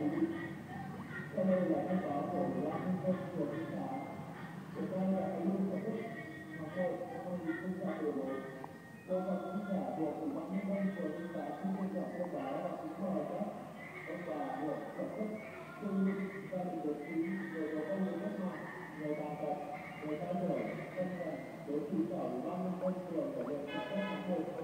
quý vị là thông báo của ủy ban nhân dân phường Thị là cái lưu tổ chức học hội năm hai không trăm mười bốn cơ quan khán giả thuộc ủy ban nhân dân phường Thị Xã xin trân các ông bà được tổ chức thương binh gia đình liệt sĩ người có công với cách mạng người tàn tật người cao tuổi thân nhân đến trụ sở ủy ban nhân dân phường để được chúc